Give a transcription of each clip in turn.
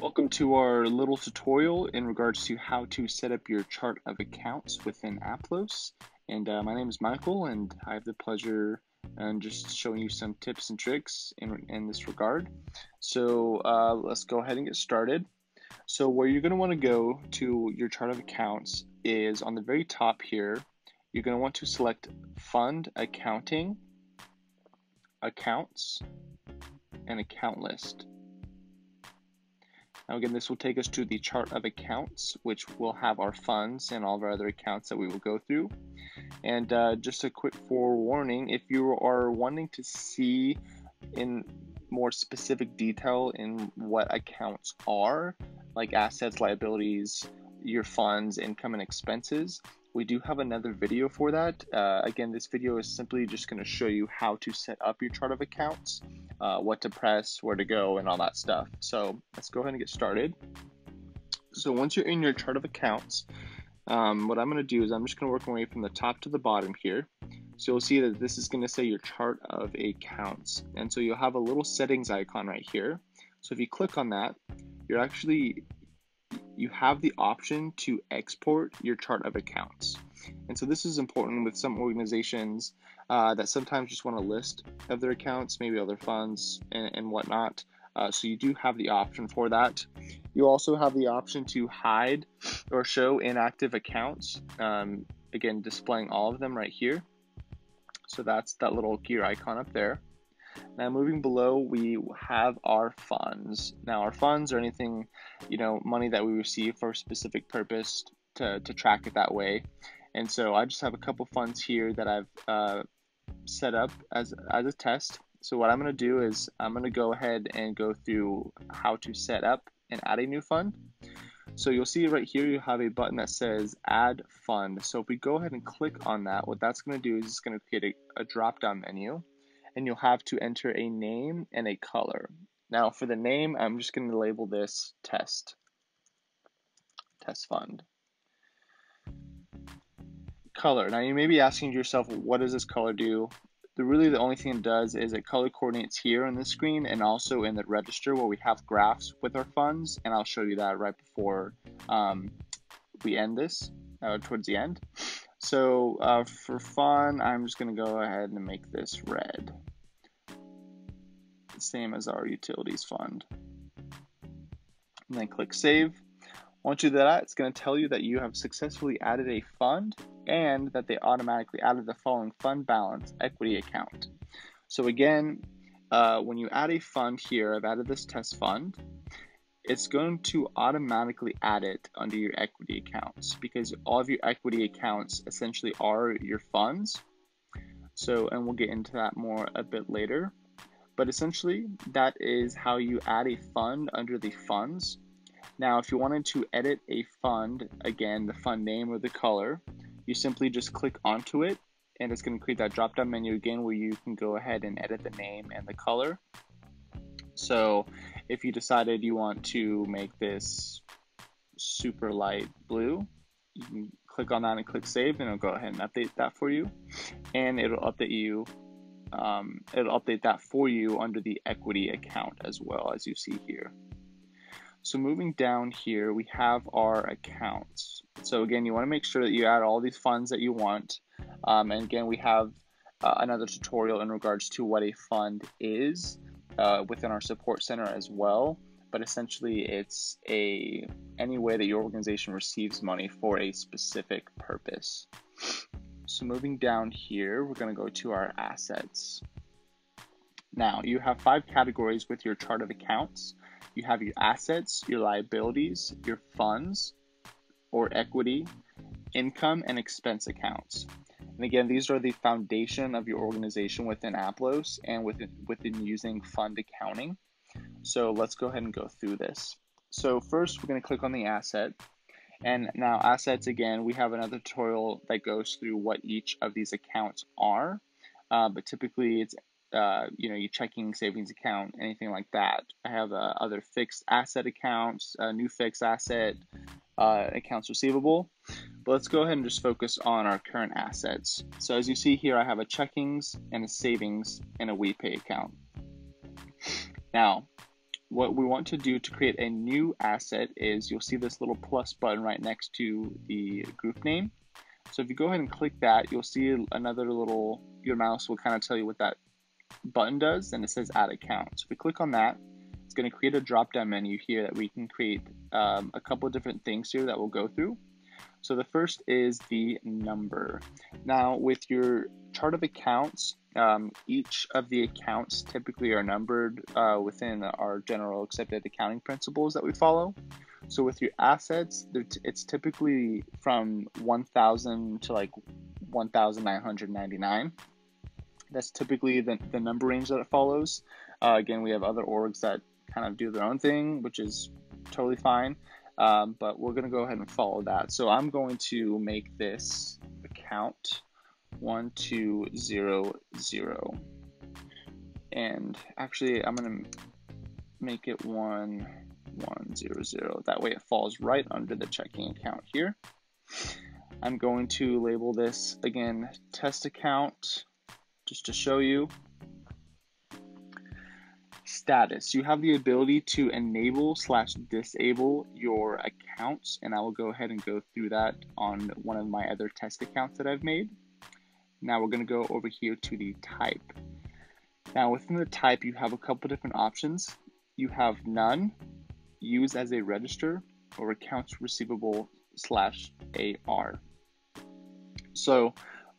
Welcome to our little tutorial in regards to how to set up your chart of accounts within Aplos. And uh, my name is Michael, and I have the pleasure and just showing you some tips and tricks in, in this regard. So uh, let's go ahead and get started. So where you're going to want to go to your chart of accounts is on the very top here. You're going to want to select Fund Accounting, Accounts, and Account List. Now again, this will take us to the chart of accounts, which will have our funds and all of our other accounts that we will go through. And uh, just a quick forewarning, if you are wanting to see in more specific detail in what accounts are, like assets, liabilities, your funds, income, and expenses, we do have another video for that. Uh, again, this video is simply just going to show you how to set up your chart of accounts, uh, what to press, where to go, and all that stuff. So let's go ahead and get started. So once you're in your chart of accounts, um, what I'm going to do is I'm just going to work my way from the top to the bottom here. So you'll see that this is going to say your chart of accounts. And so you'll have a little settings icon right here. So if you click on that, you're actually you have the option to export your chart of accounts. And so this is important with some organizations uh, that sometimes just want a list of their accounts, maybe other funds and, and whatnot. Uh, so you do have the option for that. You also have the option to hide or show inactive accounts. Um, again, displaying all of them right here. So that's that little gear icon up there. Now moving below, we have our funds. Now our funds are anything, you know, money that we receive for a specific purpose to, to track it that way. And so I just have a couple funds here that I've uh, set up as, as a test. So what I'm going to do is I'm going to go ahead and go through how to set up and add a new fund. So you'll see right here you have a button that says add fund. So if we go ahead and click on that, what that's going to do is it's going to create a, a drop down menu and you'll have to enter a name and a color. Now for the name, I'm just going to label this test, test fund. Color. Now you may be asking yourself, what does this color do? The really the only thing it does is it color coordinates here on the screen and also in the register where we have graphs with our funds, and I'll show you that right before um, we end this, uh, towards the end. So uh, for fun, I'm just going to go ahead and make this red. Same as our utilities fund. And then click save. Once you do that, it's going to tell you that you have successfully added a fund and that they automatically added the following fund balance equity account. So again, uh, when you add a fund here, I've added this test fund it's going to automatically add it under your equity accounts because all of your equity accounts essentially are your funds. So, and we'll get into that more a bit later. But essentially, that is how you add a fund under the funds. Now, if you wanted to edit a fund, again, the fund name or the color, you simply just click onto it and it's going to create that drop down menu again where you can go ahead and edit the name and the color. So if you decided you want to make this super light blue, you can click on that and click save and it'll go ahead and update that for you. And it'll update you, um, it'll update that for you under the equity account as well as you see here. So moving down here, we have our accounts. So again, you want to make sure that you add all these funds that you want. Um, and again, we have uh, another tutorial in regards to what a fund is uh, within our support center as well. But essentially, it's a any way that your organization receives money for a specific purpose. So moving down here, we're going to go to our assets. Now, you have five categories with your chart of accounts. You have your assets, your liabilities, your funds or equity, income, and expense accounts. And again, these are the foundation of your organization within Aplos and within, within using fund accounting. So let's go ahead and go through this. So first, we're going to click on the asset. And now assets, again, we have another tutorial that goes through what each of these accounts are. Uh, but typically it's, uh, you know, your checking savings account, anything like that. I have uh, other fixed asset accounts, new fixed asset, uh, accounts receivable. But let's go ahead and just focus on our current assets. So as you see here, I have a checkings and a savings and a WePay account. Now, what we want to do to create a new asset is you'll see this little plus button right next to the group name. So if you go ahead and click that, you'll see another little, your mouse will kind of tell you what that button does, and it says add account. So if we click on that, it's going to create a drop down menu here that we can create um, a couple of different things here that we'll go through. So the first is the number. Now with your chart of accounts, um, each of the accounts typically are numbered uh, within our general accepted accounting principles that we follow. So with your assets, it's typically from 1,000 to like 1,999. That's typically the, the number range that it follows. Uh, again, we have other orgs that kind of do their own thing, which is totally fine. Um, but we're going to go ahead and follow that. So I'm going to make this account 1200. And actually, I'm going to make it 1100. That way it falls right under the checking account here. I'm going to label this again test account just to show you status. You have the ability to enable slash disable your accounts, and I will go ahead and go through that on one of my other test accounts that I've made. Now we're going to go over here to the type. Now within the type, you have a couple different options. You have none, use as a register, or accounts receivable slash AR. So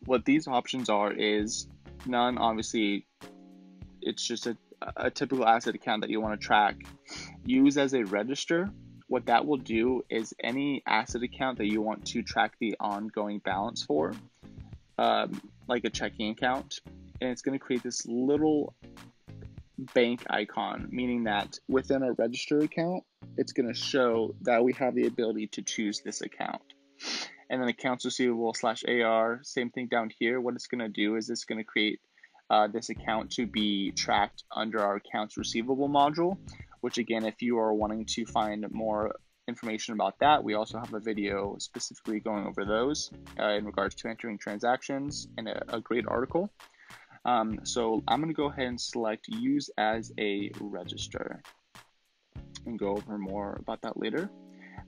what these options are is none, obviously, it's just a a typical asset account that you want to track, use as a register. What that will do is any asset account that you want to track the ongoing balance for, um, like a checking account, and it's going to create this little bank icon, meaning that within a register account, it's going to show that we have the ability to choose this account. And then accounts receivable slash AR, same thing down here. What it's going to do is it's going to create uh, this account to be tracked under our accounts receivable module, which again, if you are wanting to find more information about that, we also have a video specifically going over those uh, in regards to entering transactions and a, a great article. Um, so I'm going to go ahead and select use as a register and go over more about that later.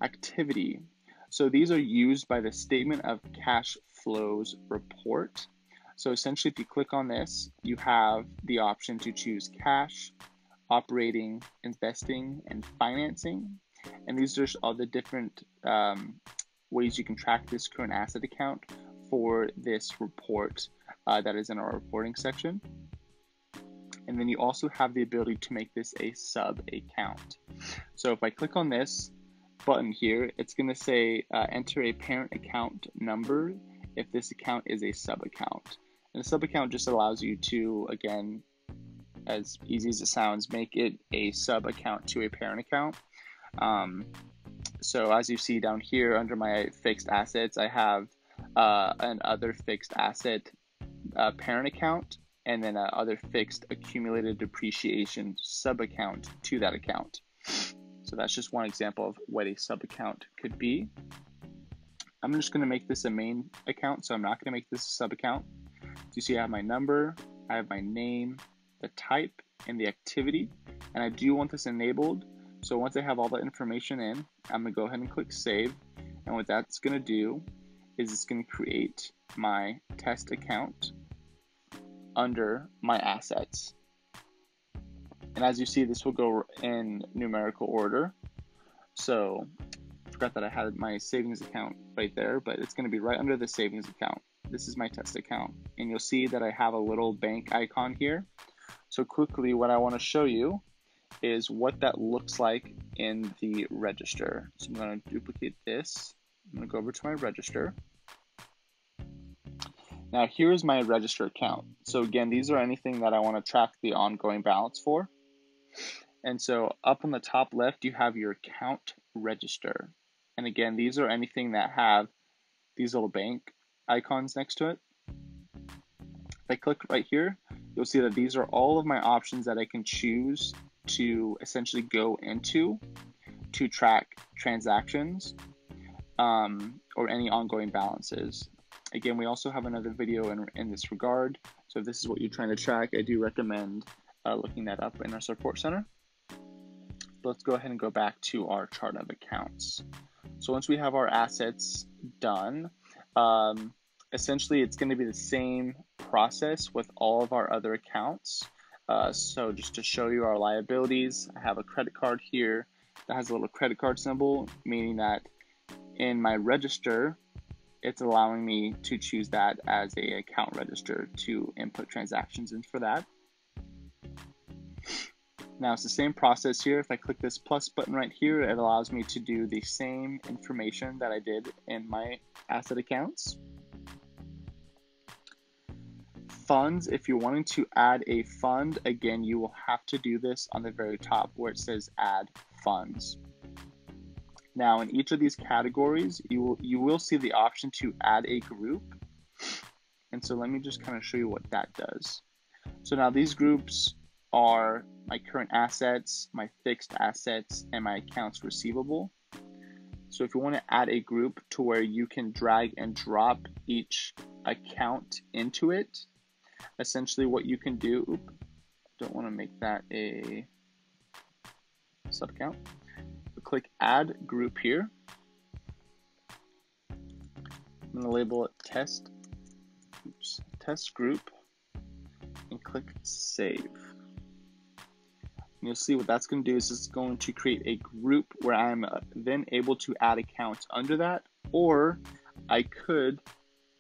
Activity. So these are used by the statement of cash flows report so essentially, if you click on this, you have the option to choose cash, operating, investing, and financing. And these are all the different um, ways you can track this current asset account for this report uh, that is in our reporting section. And then you also have the ability to make this a sub account. So if I click on this button here, it's going to say uh, enter a parent account number if this account is a sub account. And a sub account just allows you to, again, as easy as it sounds, make it a sub account to a parent account. Um, so as you see down here under my fixed assets, I have uh, an other fixed asset uh, parent account and then a other fixed accumulated depreciation sub account to that account. So that's just one example of what a sub account could be. I'm just going to make this a main account, so I'm not going to make this a sub account. So you see I have my number, I have my name, the type, and the activity. And I do want this enabled. So once I have all the information in, I'm gonna go ahead and click save. And what that's gonna do is it's gonna create my test account under my assets. And as you see, this will go in numerical order. So that I had my savings account right there, but it's gonna be right under the savings account this is my test account. And you'll see that I have a little bank icon here. So quickly, what I want to show you is what that looks like in the register. So I'm going to duplicate this. I'm going to go over to my register. Now here's my register account. So again, these are anything that I want to track the ongoing balance for. And so up on the top left, you have your account register. And again, these are anything that have these little bank icons next to it. If I click right here, you'll see that these are all of my options that I can choose to essentially go into to track transactions um, or any ongoing balances. Again, we also have another video in, in this regard. So if this is what you're trying to track, I do recommend uh, looking that up in our support center. let's go ahead and go back to our chart of accounts. So once we have our assets done, um, essentially it's going to be the same process with all of our other accounts. Uh, so just to show you our liabilities, I have a credit card here that has a little credit card symbol, meaning that in my register, it's allowing me to choose that as a account register to input transactions in for that. Now it's the same process here. If I click this plus button right here, it allows me to do the same information that I did in my asset accounts. Funds, if you're wanting to add a fund, again, you will have to do this on the very top where it says add funds. Now, in each of these categories, you will, you will see the option to add a group. And so let me just kind of show you what that does. So now these groups are my current assets, my fixed assets, and my accounts receivable. So if you want to add a group to where you can drag and drop each account into it, essentially what you can do, oop, don't want to make that a sub account click add group here. I'm going to label it test, oops, test group and click save. You'll see what that's going to do is it's going to create a group where I'm uh, then able to add accounts under that, or I could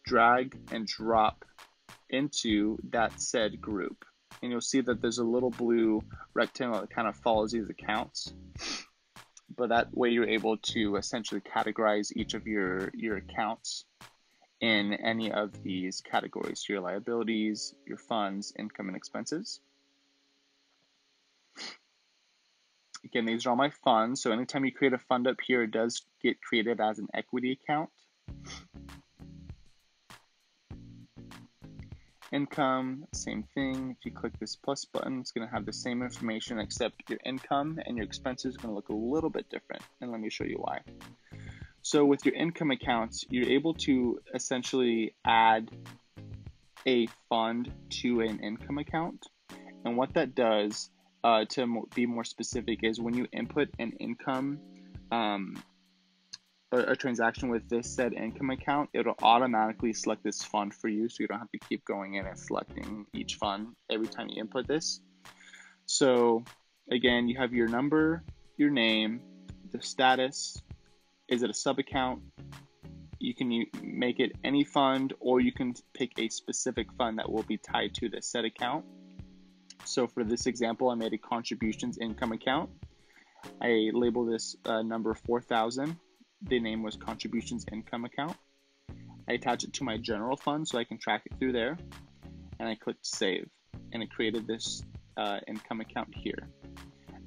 drag and drop into that said group. And you'll see that there's a little blue rectangle that kind of follows these accounts. But that way you're able to essentially categorize each of your your accounts in any of these categories your liabilities your funds income and expenses again these are all my funds so anytime you create a fund up here it does get created as an equity account Income, same thing. If you click this plus button, it's going to have the same information except your income and your expenses are going to look a little bit different. And let me show you why. So with your income accounts, you're able to essentially add a fund to an income account. And what that does, uh, to be more specific, is when you input an income um, a, a, transaction with this said income account, it'll automatically select this fund for you. So you don't have to keep going in and selecting each fund every time you input this. So again, you have your number, your name, the status. Is it a sub account? You can make it any fund or you can pick a specific fund that will be tied to the said account. So for this example, I made a contributions income account. I label this uh, number 4000 the name was contributions income account. I attach it to my general fund so I can track it through there. And I clicked save and it created this uh, income account here.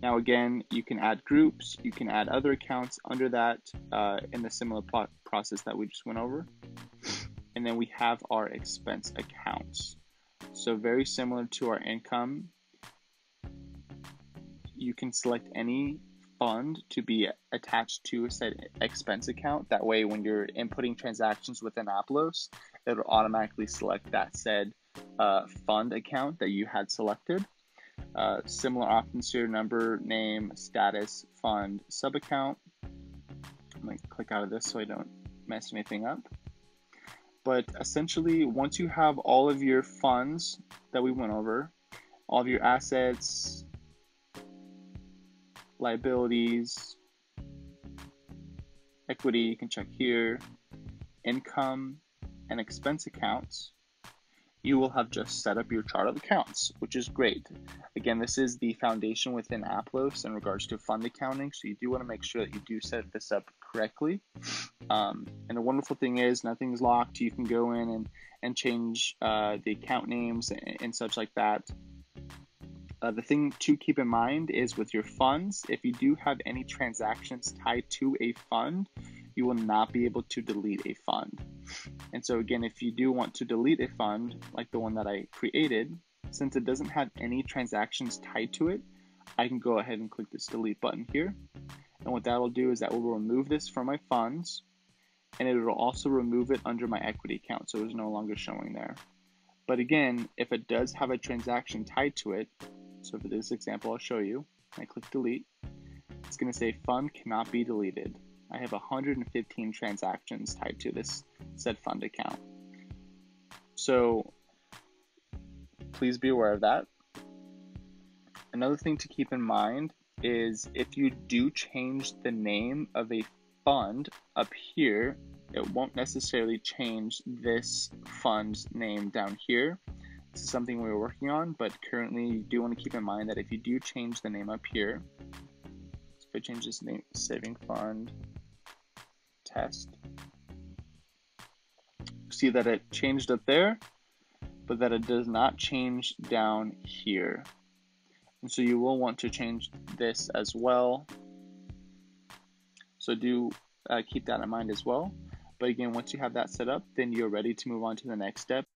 Now again, you can add groups, you can add other accounts under that uh, in the similar process that we just went over. And then we have our expense accounts. So very similar to our income, you can select any fund to be attached to a said expense account. That way, when you're inputting transactions within Aplos, it'll automatically select that said uh, fund account that you had selected. Uh, similar options here number, name, status, fund, sub account. I'm going to click out of this so I don't mess anything up. But essentially, once you have all of your funds that we went over, all of your assets, liabilities, equity, you can check here, income, and expense accounts, you will have just set up your chart of accounts, which is great. Again, this is the foundation within Aplos in regards to fund accounting, so you do want to make sure that you do set this up correctly. Um, and the wonderful thing is, nothing's locked. You can go in and, and change uh, the account names and, and such like that. Uh, the thing to keep in mind is with your funds, if you do have any transactions tied to a fund, you will not be able to delete a fund. And so, again, if you do want to delete a fund, like the one that I created, since it doesn't have any transactions tied to it, I can go ahead and click this delete button here. And what that will do is that will remove this from my funds and it will also remove it under my equity account so it's no longer showing there. But again, if it does have a transaction tied to it, so for this example, I'll show you. I click delete. it's going to say fund cannot be deleted. I have 115 transactions tied to this said fund account. So please be aware of that. Another thing to keep in mind is if you do change the name of a fund up here, it won't necessarily change this fund's name down here. This is something we are working on, but currently you do want to keep in mind that if you do change the name up here, so if I change this name, saving fund, test, see that it changed up there, but that it does not change down here. And so you will want to change this as well. So do uh, keep that in mind as well. But again, once you have that set up, then you're ready to move on to the next step